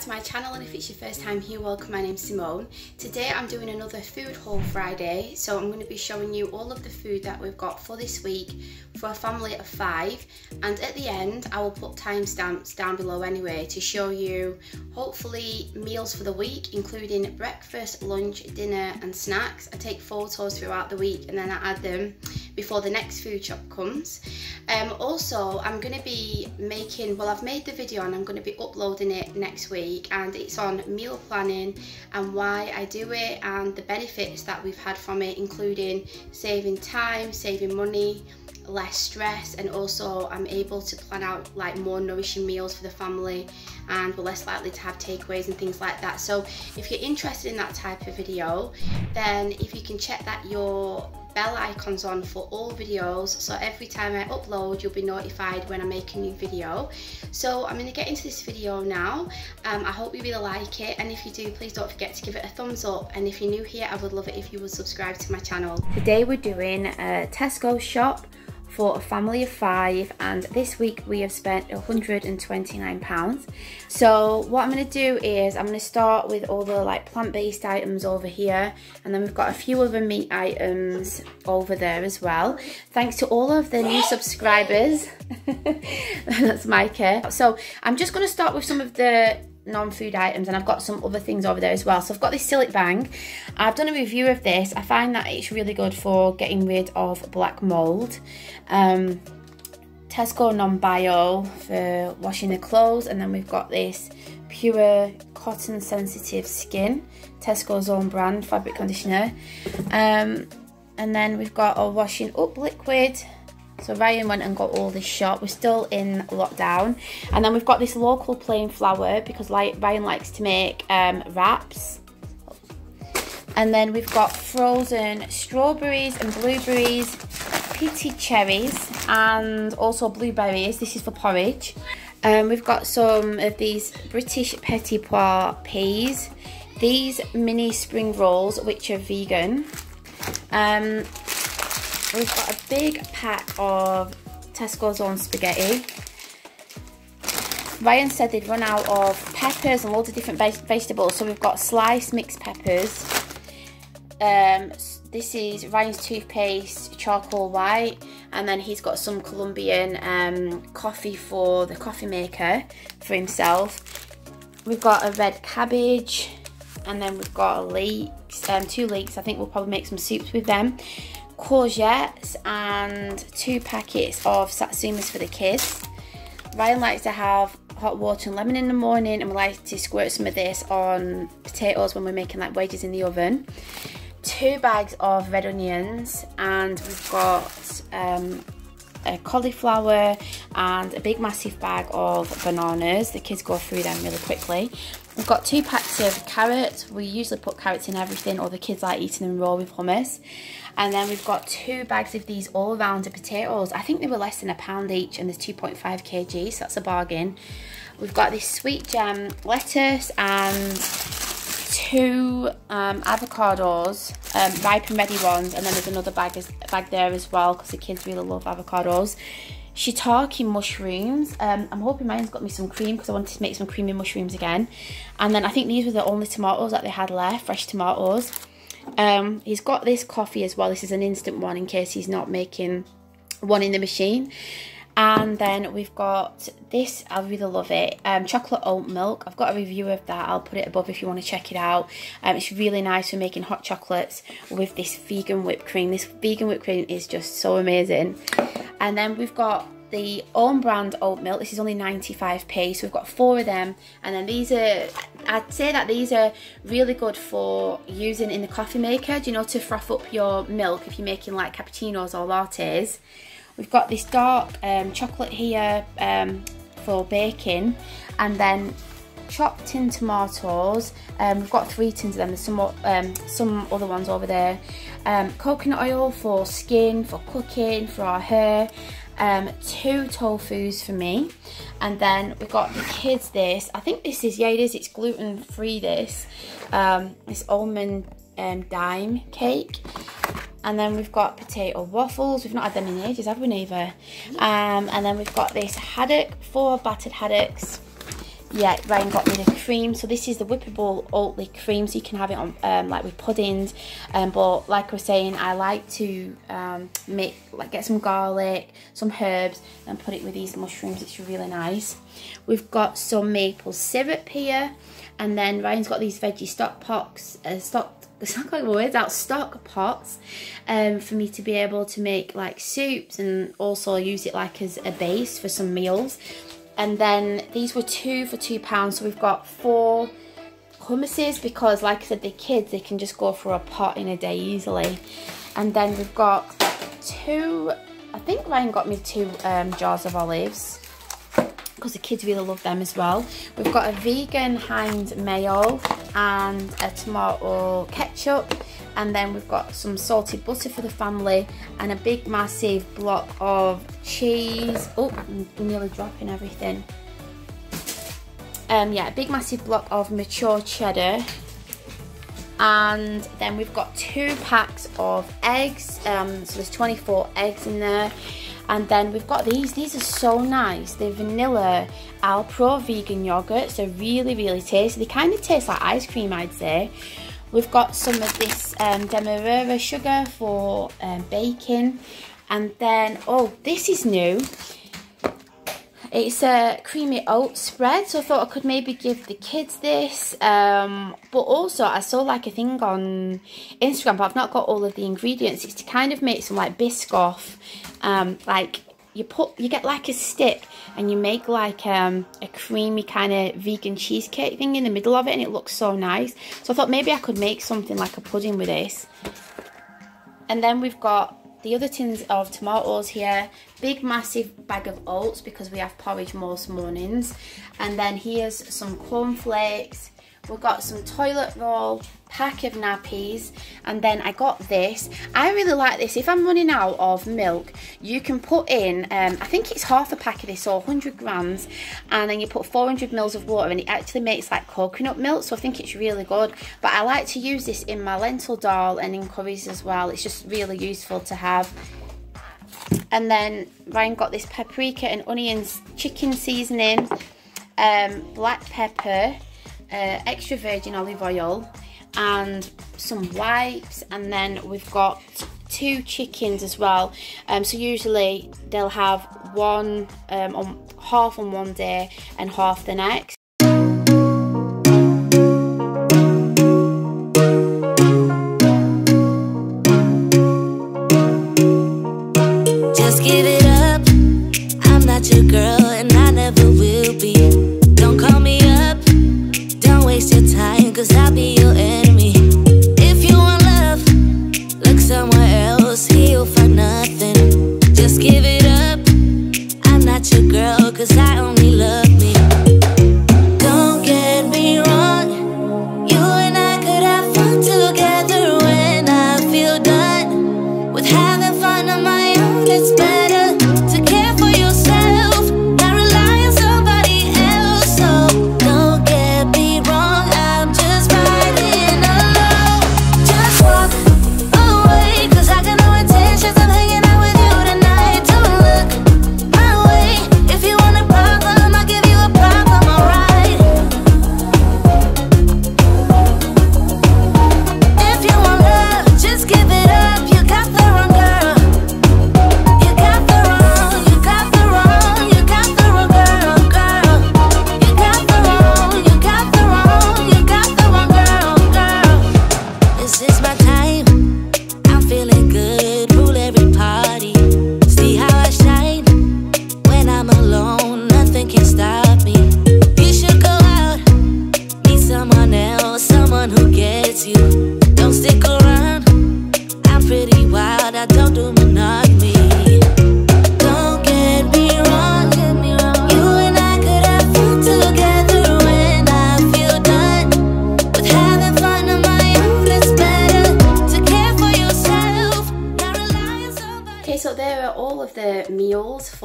back to my channel and if it's your first mm. time here, welcome, my name's Simone. Today I'm doing another food haul Friday, so I'm going to be showing you all of the food that we've got for this week for a family of five and at the end I will put timestamps down below anyway to show you hopefully meals for the week including breakfast, lunch, dinner and snacks. I take photos throughout the week and then I add them before the next food shop comes. Um, also I'm going to be making, well I've made the video and I'm going to be uploading it next week and it's on meal planning and why I do it and the benefits that we've had from it including saving time, saving money, less stress and also I'm able to plan out like more nourishing meals for the family and we're less likely to have takeaways and things like that so if you're interested in that type of video then if you can check that your bell icons on for all videos so every time I upload you'll be notified when I make a new video. So I'm going to get into this video now. Um, I hope you really like it and if you do please don't forget to give it a thumbs up. And if you're new here I would love it if you would subscribe to my channel. Today we're doing a Tesco shop for a family of five and this week we have spent 129. Pounds so what I'm going to do is I'm going to start with all the like plant-based items over here and then we've got a few other meat items over there as well. Thanks to all of the new subscribers. That's Micah so I'm just going to start with some of the non-food items and I've got some other things over there as well. So I've got this Cillit Bang. I've done a review of this. I find that it's really good for getting rid of black mould. Um, Tesco non-bio for washing the clothes and then we've got this pure cotton sensitive skin Tesco's own brand fabric conditioner um, and then we've got a washing up liquid so Ryan went and got all this shop. We're still in lockdown. And then we've got this local plain flour because like Ryan likes to make um, wraps. And then we've got frozen strawberries and blueberries, pitted cherries, and also blueberries. This is for porridge. Um, we've got some of these British petit pois peas. These mini spring rolls, which are vegan. Um, We've got a big pack of Tesco's own spaghetti. Ryan said they'd run out of peppers and loads of different vegetables. So we've got sliced mixed peppers. Um, this is Ryan's toothpaste, charcoal white. And then he's got some Colombian um, coffee for the coffee maker for himself. We've got a red cabbage. And then we've got a leeks, um, two leeks. I think we'll probably make some soups with them courgettes and two packets of satsumas for the kids. Ryan likes to have hot water and lemon in the morning and we like to squirt some of this on potatoes when we're making like wedges in the oven. Two bags of red onions and we've got um, a cauliflower and a big massive bag of bananas. The kids go through them really quickly. We've got two packs of carrots. We usually put carrots in everything or the kids like eating them raw with hummus. And then we've got two bags of these all-rounder potatoes. I think they were less than a pound each and there's 2.5 kg, so that's a bargain. We've got this sweet gem lettuce and two um, avocados, um, ripe and ready ones, and then there's another bag, bag there as well because the kids really love avocados. Shiitake mushrooms. Um, I'm hoping mine's got me some cream because I wanted to make some creamy mushrooms again. And then I think these were the only tomatoes that they had left, fresh tomatoes. Um, he's got this coffee as well. This is an instant one in case he's not making one in the machine. And then we've got this, I really love it, um, chocolate oat milk. I've got a review of that. I'll put it above if you want to check it out. Um, it's really nice for making hot chocolates with this vegan whipped cream. This vegan whipped cream is just so amazing. And then we've got the own brand oat milk. This is only 95p, so we've got four of them. And then these are, I'd say that these are really good for using in the coffee maker, do you know, to froth up your milk if you're making like cappuccinos or lattes. We've got this dark um, chocolate here um, for baking, and then chopped tin tomatoes. Um, we've got three tins of them. There's some um, some other ones over there. Um, coconut oil for skin, for cooking, for our hair um, two tofus for me. And then we've got the kids this. I think this is, yeah it is, it's gluten free this. Um, this almond um, Daim cake. And then we've got potato waffles. We've not had them in ages, have we, Neva? Um, and then we've got this haddock, four battered haddocks. yeah, Ryan got me the cream. So this is the Whippable Oatly cream, so you can have it on um, like with puddings. Um, but like I was saying, I like to um, make like get some garlic, some herbs, and put it with these mushrooms. It's really nice. We've got some maple syrup here, and then Ryan's got these veggie stock pots, uh, stock it's not quite words out stock pots um, for me to be able to make like soups and also use it like as a base for some meals. And then these were two for two pounds so we've got four hummuses because like I said the kids they can just go for a pot in a day easily. And then we've got two I think Ryan got me two um, jars of olives because the kids really love them as well. We've got a vegan Heinz mayo and a tomato ketchup and then we've got some salted butter for the family and a big massive block of cheese. Oh, I'm nearly dropping everything. Um, yeah, a big massive block of mature cheddar and then we've got two packs of eggs um, so there's 24 eggs in there and then we've got these. These are so nice. They're vanilla alpro vegan yogurts they're really really tasty. They kind of taste like ice cream i'd say. We've got some of this um, demerara sugar for um, baking. And then oh this is new. It's a creamy oat spread, so I thought I could maybe give the kids this. Um, but also, I saw like a thing on Instagram, but I've not got all of the ingredients. It's to kind of make some like Biscoff, um, like you put you get like a stick and you make like um, a creamy kind of vegan cheesecake thing in the middle of it and it looks so nice. So I thought maybe I could make something like a pudding with this. And then we've got the other tins of tomatoes here, big massive bag of oats because we have porridge most mornings. And then here's some cornflakes, We've got some toilet roll, pack of nappies, and then I got this. I really like this. If I'm running out of milk, you can put in, um, I think it's half a pack of this, or 100 grams, and then you put 400 mils of water, and it actually makes like coconut milk, so I think it's really good. But I like to use this in my lentil dal and in curries as well. It's just really useful to have. And then Ryan got this paprika and onions chicken seasoning, um, black pepper, uh, extra virgin olive oil and some wipes and then we've got two chickens as well. Um, so usually they'll have one um, on half on one day and half the next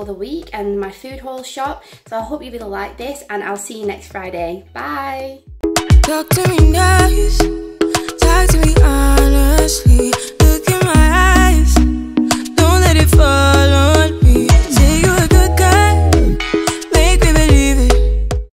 the week and my food haul shop. So I hope you really like this and I'll see you next Friday. Bye. Talk to me nice, talk to me honestly. Look in my eyes, don't let it